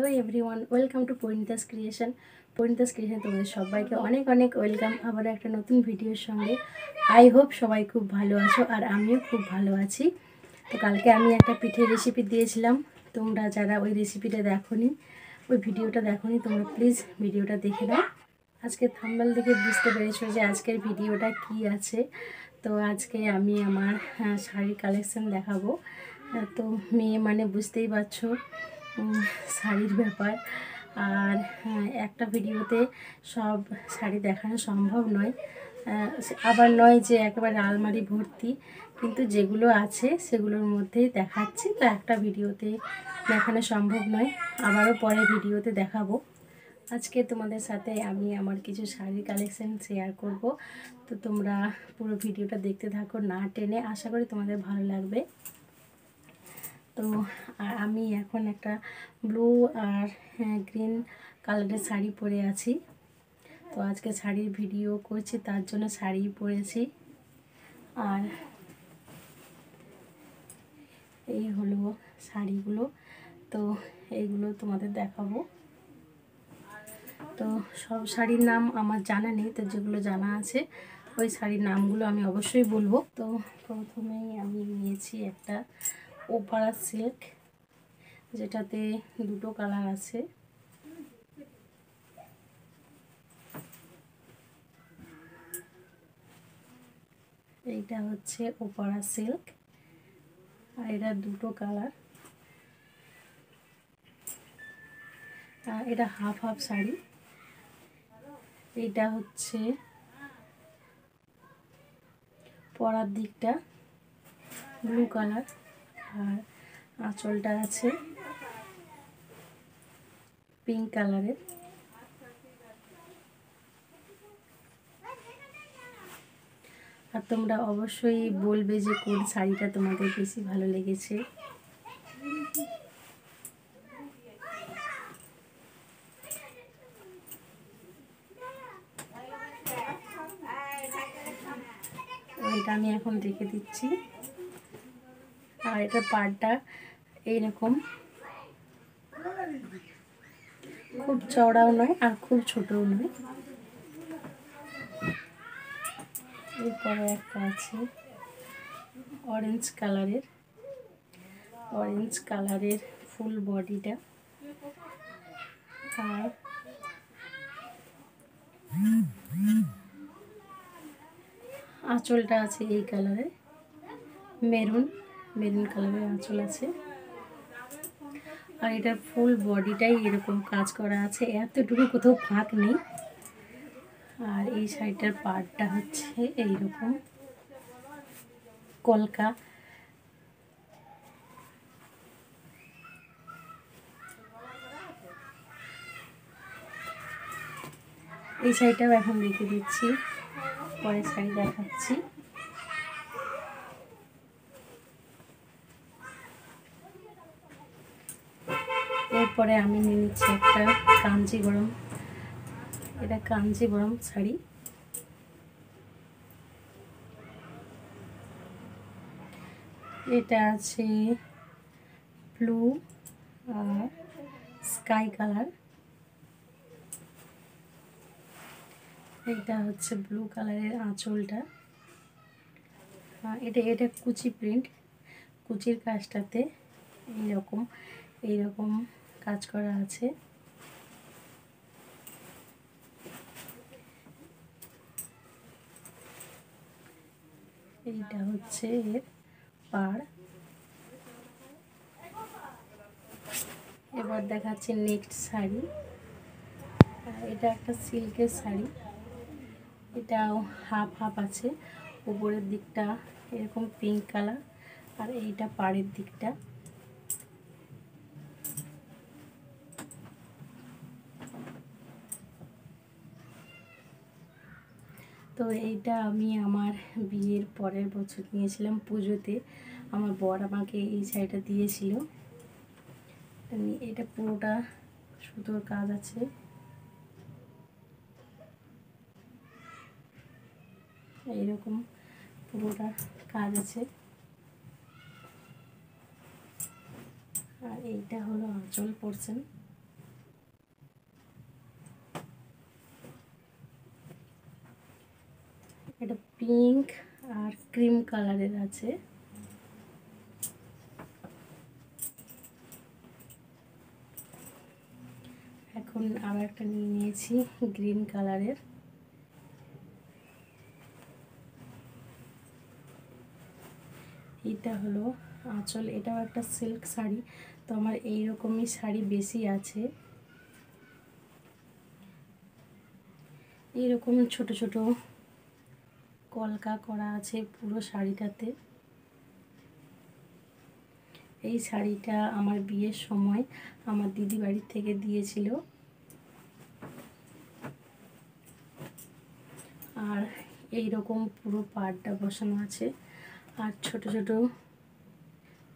Hello everyone, welcome to Parinita's creation. Parinita's creation তোমাদের সবাইকে অনেক অনেক ওয়েলকাম। আবার একটা নতুন ভিডিওর সঙ্গে। আই হোপ সবাই খুব ভালো আছো আর আমিও খুব ভালো আছি। তো কালকে আমি একটা পিঠের রেসিপি দিয়েছিলাম। তোমরা যারা ওই রেসিপিটা দেখোনি, ওই ভিডিওটা দেখোনি, তোমরা প্লিজ ভিডিওটা দেখে নাও। আজকে থাম্বেল দেখে বুঝতে পেরেছ যে আজকের ভিডিওটা কি আছে। তো আজকে আমি আমার শাড়ির কালেকশন দেখাবো। তো মেয়ে মানে বুঝতেই পারছ। শাড়ির ব্যাপার। আর হ্যাঁ, একটা ভিডিওতে সব শাড়ি দেখানো সম্ভব নয়। আবার নয় যে একেবারে আলমারি ভর্তি কিন্তু যেগুলো আছে সেগুলোর মধ্যেই দেখাচ্ছি। তো একটা ভিডিওতে দেখানো সম্ভব নয় আবারও পরে ভিডিওতে দেখাবো। আজকে তোমাদের সাথে আমি আমার কিছু শাড়ির কালেকশন শেয়ার করব। তো তোমরা পুরো ভিডিওটা দেখতে থাকো না টেনে। আশা করি তোমাদের ভালো লাগবে। তো আর আমি এখন একটা ব্লু আর গ্রিন কালারের শাড়ি পরে আছি। তো আজকে শাড়ির ভিডিও করছি, তার জন্য শাড়ি পরেছি। আর এই হলো শাড়িগুলো। তো এইগুলো তোমাদের দেখাবো। তো সব শাড়ির নাম আমার জানা নেই, তো যেগুলো জানা আছে, ওই শাড়ির নামগুলো আমি অবশ্যই বলব। তো প্রথমেই আমি নিয়েছি একটা ওপারা সিল্ক যেটাতে দুটো কালার আছে। এইটা হচ্ছে ওপারা সিল্ক আর এটা দুটো কালার আর এটা হাফ হাফ শাড়ি। এইটা হচ্ছে পরার দিকটা ব্লু কালার আর আঁচলটা আছে পিঙ্ক কালারের আর তোমরা অবশ্যই বলবে যে কোন শাড়িটা তোমাদের বেশি ভালো লেগেছে। এটা আমি এখন রেখে দিচ্ছি। আর এটার পাড়টা এইরকম। খুব চওড়াও নয় আর খুব ছোটও নয়। এরপরে একটা আছে অরেঞ্জ কালারের অরেঞ্জ কালারের ফুল বডিটা আর আঁচলটা আছে এই কালারের মেরুন। মেরুন কালারের আঁচল আছে। আর এটার ফুল বডিটাই এরকম কাজ করা আছে। এতটুকু কোথাও ফাঁক নেই। আর এই শাড়িটার পাড়টা হচ্ছে এইরকম। কলকা। এই শাড়িটাও এখন রেখে দিচ্ছি। পরের শাড়ি দেখাচ্ছি। এরপরে আমি নিয়ে নিচ্ছি একটা কাঞ্জিগরম এটা কাঞ্জিবরম শাড়ি। এটা আছে ব্লু আর স্কাই কালার। এটা হচ্ছে ব্লু কালারের আঁচলটা। এটা এটা কুচি প্রিন্ট। কুচির কাজটাতে এইরকম এইরকম কাজ করা আছে। এইটা হচ্ছে এর পাড়। এবার দেখাচ্ছে নেক্সট শাড়ি। এটা একটা সিল্কের শাড়ি। এটাও হাফ হাফ আছে। উপরের দিকটা এরকম পিঙ্ক কালার আর এইটা পাড়ের দিকটা। তো এইটা আমি আমার বিয়ের পরের বছর নিয়েছিলাম পুজোতে। আমার বর আমাকে এই শাড়িটা দিয়েছিল। এটা পুরোটা সুতোর কাজ আছে। এইরকম পুরোটা কাজ আছে। আর এইটা হলো আঁচল পোর্শন পিঙ্ক আর ক্রিম কালারের আছে। এখন আরও একটা নিয়ে নিয়েছি গ্রিন কালারের। এটা হলো আঁচল, এটাও একটা সিল্ক শাড়ি, তো আমার এইরকমই শাড়ি বেশি আছে। এইরকম ছোট ছোট কলকা করা আছে পুরো শাড়িটাতে। এই শাড়িটা আমার বিয়ের সময় আমার দিদি বাড়ির থেকে দিয়েছিল। আর এই রকম পুরো পাড়টা বসানো আছে। আর ছোট ছোট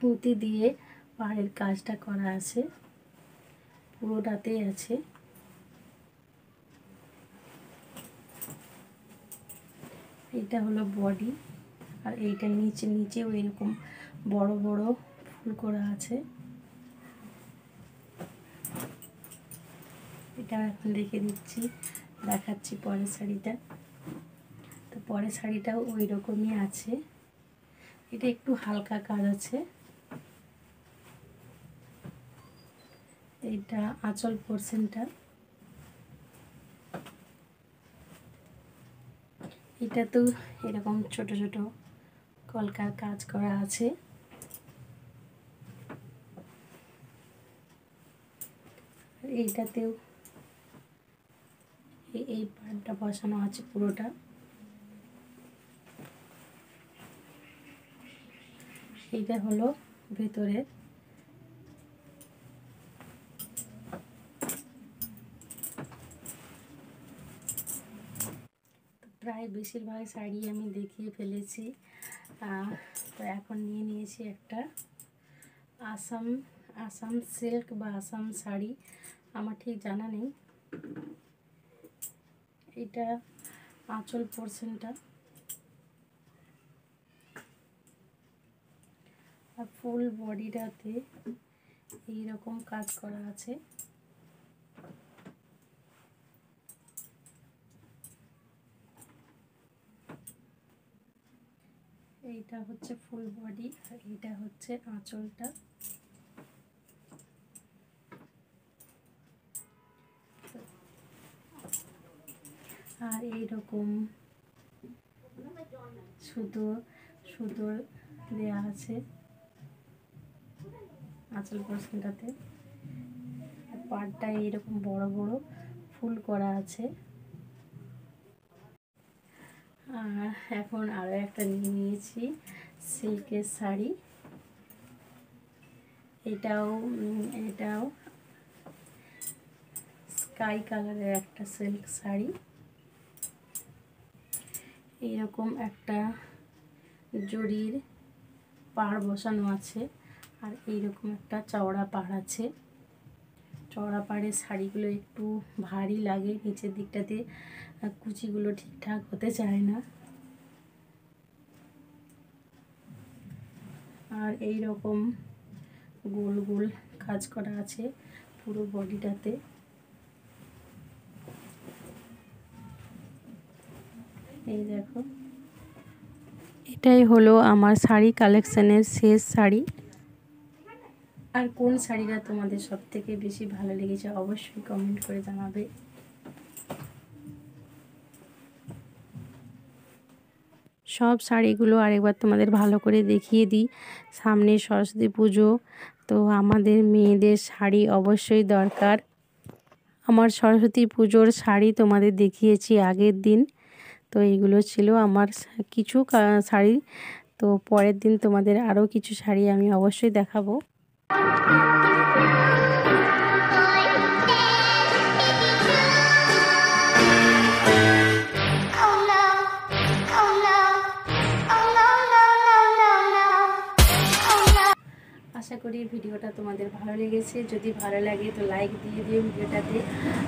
পুঁতি দিয়ে পাড়ের কাজটা করা আছে। পুরোটাতেই আছে। এটা হলো বডি, আর এইটা নিচে, নিচেও এরকম বড় বড় ফুল করা আছে। এটা এখন রেখে দিচ্ছি, দেখাচ্ছি পরের শাড়িটা। তো পরের শাড়িটাও ওই রকমই আছে। এটা একটু হালকা কাজ আছে। এইটা আঁচল পোর্শনটা এটা তো এরকম ছোট ছোট কলকার কাজ করা আছে। এইটাতেও এই পাড়টা বসানো আছে পুরোটা। এইটা হলো ভেতরে প্রায় বেশিরভাগ শাড়ি আমি দেখিয়ে ফেলেছি। তো এখন নিয়ে নিয়েছি একটা আসাম আসাম সিল্ক বা আসাম শাড়ি। আমার ঠিক জানা নেই। এটা আঁচল পোর্শনটা আর ফুল বডিটাতে এইরকম কাজ করা আছে। এইটা হচ্ছে ফুল বডি আর এইটা হচ্ছে আঁচলটা। আর এইরকম সুতো সুতো দেওয়া আছে আঁচল পোর্শনটাতে পাড়টা এইরকম বড় বড় ফুল করা আছে। আর এখন আরও একটা নিয়ে নিয়েছি সিল্কের শাড়ি। এটাও এটাও স্কাই কালারের একটা সিল্ক শাড়ি। এইরকম একটা জরির পাড় বসানো আছে আর এইরকম একটা চওড়া পাড় আছে। চওড়া পাড়ের শাড়িগুলো একটু ভারী লাগে, নিচের দিকটাতে কুচিগুলো ঠিকঠাক হতে চায় না। আর এই রকম গোল গোল কাজ করা আছে পুরো বডিটাতে। এই দেখো। এটাই হলো আমার শাড়ি কালেকশানের শেষ শাড়ি। আর কোন শাড়িটা তোমাদের সব থেকে বেশি ভালো লেগেছে অবশ্যই কমেন্ট করে জানাবে। সব শাড়িগুলো আরেকবার তোমাদের ভালো করে দেখিয়ে দিই। সামনে সরস্বতী পুজো, তো আমাদের মেয়েদের শাড়ি অবশ্যই দরকার। আমার সরস্বতী পুজোর শাড়ি তোমাদের দেখিয়েছি আগের দিন, তো এইগুলো ছিল আমার কিছু শাড়ি। তো পরের দিন তোমাদের আরও কিছু শাড়ি আমি অবশ্যই দেখাবো। আশা করি ভিডিওটা তোমাদের ভালো লেগেছে। যদি ভালো লাগে তো লাইক দিয়ে দিও ভিডিওটাতে।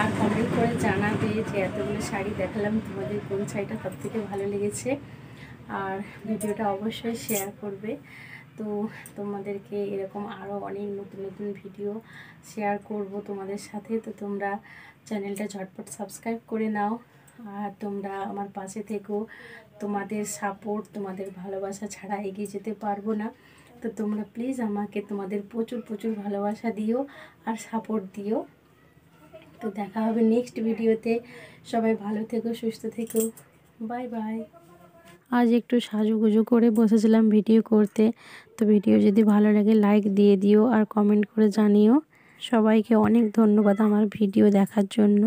আর কমেন্ট করে জানাবে যে এতগুলো শাড়ি দেখালাম, তোমাদের কোন শাড়িটা সবথেকে ভালো লেগেছে। আর ভিডিওটা অবশ্যই শেয়ার করবে। তো তোমাদেরকে এরকম আরও অনেক নতুন নতুন ভিডিও শেয়ার করব তোমাদের সাথে। তো তোমরা চ্যানেলটা ঝটপট সাবস্ক্রাইব করে নাও। আর তোমরা আমার পাশে থেকেও তোমাদের সাপোর্ট তোমাদের ভালোবাসা ছাড়া এগিয়ে যেতে পারব না। তো তোমরা প্লিজ আমাকে তোমাদের প্রচুর প্রচুর ভালোবাসা দিও আর সাপোর্ট দিও। তো দেখা হবে নেক্সট ভিডিওতে সবাই ভালো থেকো, সুস্থ থেকো। বাই বাই আজ একটু সাজুগুজু করে বসেছিলাম ভিডিও করতে। তো ভিডিও যদি ভালো লাগে লাইক দিয়ে দিও আর কমেন্ট করে জানিও। সবাইকে অনেক ধন্যবাদ আমার ভিডিও দেখার জন্য।